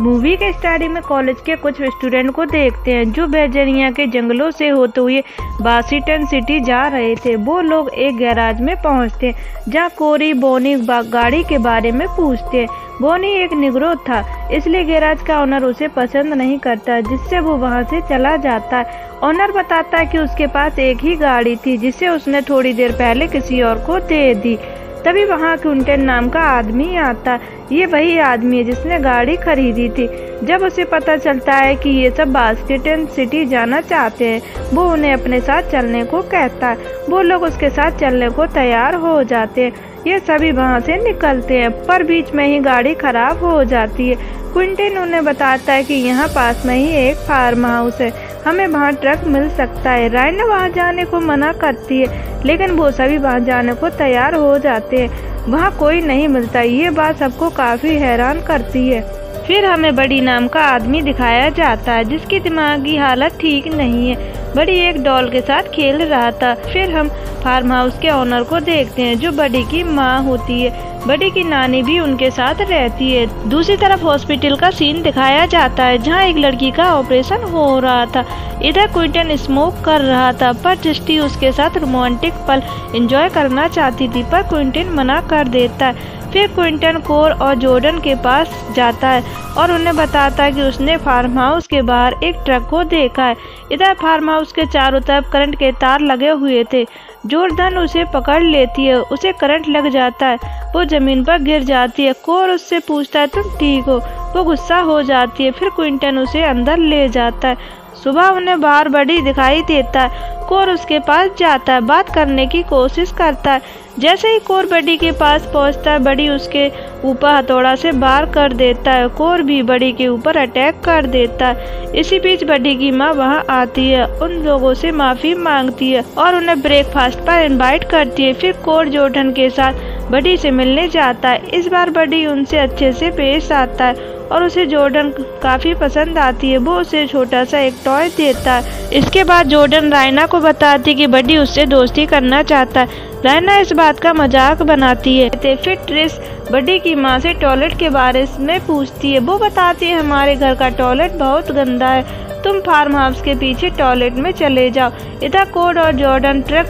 Movie के starting में college के कुछ स्टूडेंट को देखते हैं, जो बेजरिया के जंगलों से होते हुए वाशिंगटन सिटी जा रहे थे। वो लोग एक गैराज में पहुँचते हैं, जहाँ कोरी बोनी गाड़ी के बारे में पूछते हैं। बोनी एक निगरो था, इसलिए गैराज का ओनर उसे पसंद नहीं करता, जिससे वो वहाँ से चला जाता है। ओनर बताता है कि उसके पास एक ही गाड़ी थी, जिसे उसने थोड़ी देर पहले किसी और को दे दी। तभी वहाँ क्विंटन नाम का आदमी आता। ये वही आदमी है जिसने गाड़ी खरीदी थी। जब उसे पता चलता है कि ये सब बास्केटन सिटी जाना चाहते हैं, वो उन्हें अपने साथ चलने को कहता है। वो लोग उसके साथ चलने को तैयार हो जाते हैं। ये सभी वहाँ से निकलते हैं, पर बीच में ही गाड़ी खराब हो जाती है। क्विंटन उन्हें बताता है कि यहाँ पास में ही एक फार्म हाउस है। हमें वहाँ ट्रक मिल सकता है। रायना वहाँ जाने को मना करती है, लेकिन वो सभी वहाँ जाने को तैयार हो जाते हैं। वहाँ कोई नहीं मिलता। ये बात सबको काफ़ी हैरान करती है। फिर हमें बड़ी नाम का आदमी दिखाया जाता है, जिसकी दिमागी हालत ठीक नहीं है। बड़ी एक डॉल के साथ खेल रहा था। फिर हम फार्म हाउस के ओनर को देखते हैं, जो बड़ी की माँ होती है। बड़ी की नानी भी उनके साथ रहती है। दूसरी तरफ़ हॉस्पिटल का सीन दिखाया जाता है, जहाँ एक लड़की का ऑपरेशन हो रहा था। इधर क्विंटन स्मोक कर रहा था, पर दृष्टि उसके साथ रोमांटिक पल एंजॉय करना चाहती थी, पर क्विंटन मना कर देता है। फिर क्विंटन कोर और जॉर्डन के पास जाता है और उन्हें बताता है कि उसने फार्म हाउस के बाहर एक ट्रक को देखा है। इधर फार्म हाउस के चारों तरफ़ करंट के तार लगे हुए थे। जोरधन उसे पकड़ लेती है, उसे करंट लग जाता है। वो ज़मीन पर गिर जाती है, कोर उससे पूछता है, तुम ठीक हो? वो गुस्सा हो जाती है, फिर क्विंटन उसे अंदर ले जाता है। सुबह उन्हें बाहर बड़ी दिखाई देता है। कोर उसके पास जाता है, बात करने की कोशिश करता है। जैसे ही कोर बड़ी के पास पहुँचता है, बड़ी उसके ऊपर हथौड़ा से बार कर देता है। कोर भी बड़ी के ऊपर अटैक कर देता है। इसी बीच बड़ी की माँ वहाँ आती है, उन लोगों से माफ़ी मांगती है और उन्हें ब्रेकफास्ट पर इनवाइट करती है। फिर कोर जोठन के साथ बड़ी से मिलने जाता है। इस बार बड़ी उनसे अच्छे से पेश आता है। और उसे जॉर्डन काफ़ी पसंद आती है। वो उसे छोटा सा एक टॉय देता है। इसके बाद जॉर्डन रायना को बताती कि बडी उससे दोस्ती करना चाहता है। रायना इस बात का मज़ाक बनाती है। फिर ट्रिस बडी की माँ से टॉयलेट के बारे में पूछती है। वो बताती है, हमारे घर का टॉयलेट बहुत गंदा है। तुम फार्म हाउस के पीछे टॉयलेट में चले जाओ। इधर कोड और जॉर्डन ट्रक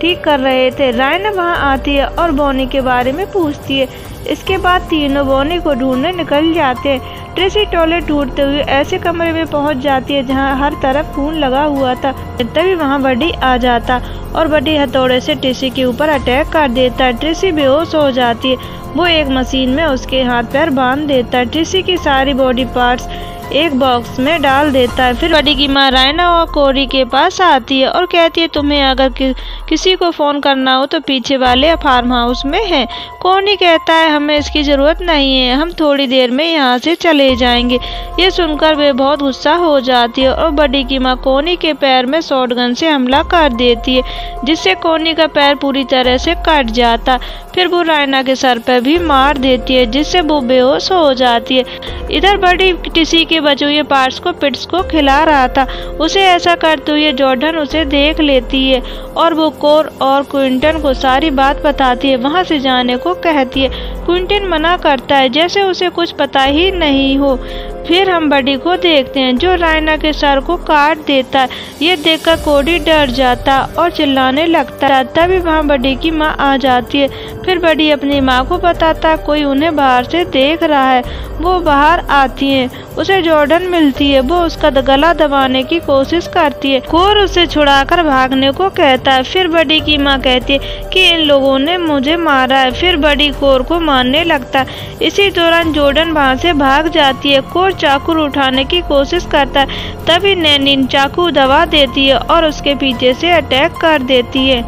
ठीक कर रहे थे। रायना वहाँ आती है और बोनी के बारे में पूछती है। इसके बाद तीनों बोनी को ढूँढने निकल जाते हैं। ट्रेसी टॉयलेट ढूंढते हुए ऐसे कमरे में पहुँच जाती है जहाँ हर तरफ़ खून लगा हुआ था। तभी वहाँ बडी आ जाता और बडी हथौड़े से ट्रेसी के ऊपर अटैक कर देता है। ट्रेसी बेहोश हो जाती है। वो एक मशीन में उसके हाथ पैर बाँध देता है। ट्रेसी की सारी बॉडी पार्ट्स एक बॉक्स में डाल देता है। फिर बड़ी की माँ रायना और कोरी के पास आती है और कहती है तुम्हें अगर कि, किसी को फ़ोन करना हो तो पीछे वाले फार्म हाउस में है। कोनी कहता है हमें इसकी ज़रूरत नहीं है। हम थोड़ी देर में यहाँ से चले जाएँगे ये सुनकर वे बहुत गुस्सा हो जाती है और बड़ी की माँ कोनी के पैर में शॉर्ट से हमला कर देती है जिससे कोनी का पैर पूरी तरह से कट जाता। फिर वो रायना के सर पर भी मार देती है जिससे वो बेहोश हो जाती है। इधर बड़ी किसी के बचे हुए पार्ट्स को, पिट्स को खिला रहा था। उसे ऐसा करते हुए जॉर्डन उसे देख लेती है और वो कोर और क्विंटन को सारी बात बताती है, वहाँ से जाने को कहती है। क्विंटन मना करता है, जैसे उसे कुछ पता ही नहीं हो। फिर हम बडी को देखते हैं, जो रायना के सर को काट देता है। ये देखकर कोडी डर जाता और चिल्लाने लगता है। तभी वहाँ बडी की माँ आ जाती है। फिर बडी अपनी माँ को बताता कोई उन्हें बाहर से देख रहा है। वो बाहर आती है। उसे जॉर्डन मिलती है, वो उसका गला दबाने की कोशिश करती है। कोर उसे छुड़ाकर भागने को कहता है। फिर बड़ी की माँ कहती है कि इन लोगों ने मुझे मारा है। फिर बड़ी कोर को मारने लगता है। इसी दौरान जॉर्डन वहाँ से भाग जाती है। कोर चाकू उठाने की कोशिश करता है। तभी नैनी चाकू दबा देती है और उसके पीछे से अटैक कर देती है।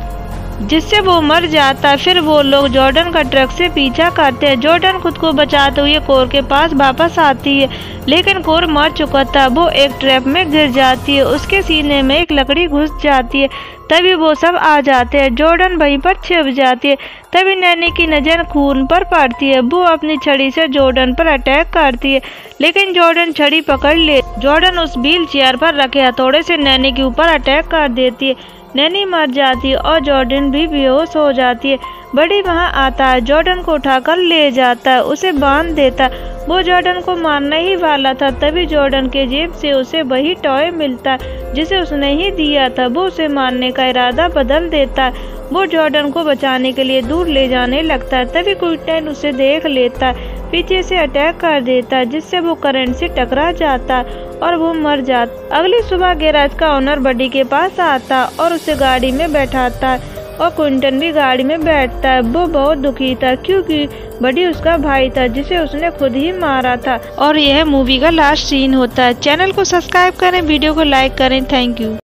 जिससे वो मर जाता फिर वो लोग जॉर्डन का ट्रक से पीछा करते हैं। जॉर्डन खुद को बचाते हुए कोर के पास वापस आती है, लेकिन कोर मर चुका था वो एक ट्रैप में गिर जाती है। उसके सीने में एक लकड़ी घुस जाती है, तभी वो सब आ जाते हैं। जॉर्डन वहीं पर छिप जाती है, तभी नैनी की नज़र खून पर पड़ती है। वो अपनी छड़ी से जॉर्डन पर अटैक करती है, लेकिन जॉर्डन छड़ी पकड़ ले। जॉर्डन उस व्हील चेयर पर रखे हथौड़े से नैनी के ऊपर अटैक कर देती है। नैनी मर जाती है और जॉर्डन भी बेहोश हो जाती है। बड़ी वहाँ आता है, जॉर्डन को उठाकर ले जाता है, उसे बाँध देता है। वो जॉर्डन को मारने ही वाला था, तभी जॉर्डन के जेब से उसे वही टॉय मिलता है, जिसे उसने ही दिया था। वो उसे मारने का इरादा बदल देता है। वो जॉर्डन को बचाने के लिए दूर ले जाने लगता है, तभी क्विंटन उसे देख लेता है। पीछे से अटैक कर देता, जिससे वो करंट से टकरा जाता और वो मर जाता। अगली सुबह गैराज का ओनर बडी के पास आता और उसे गाड़ी में बैठाता और क्विंटन भी गाड़ी में बैठता। है वो बहुत दुखी था, क्योंकि बडी उसका भाई था, जिसे उसने खुद ही मारा था। और यह मूवी का लास्ट सीन होता है। चैनल को सब्सक्राइब करें वीडियो को लाइक करें। Thank you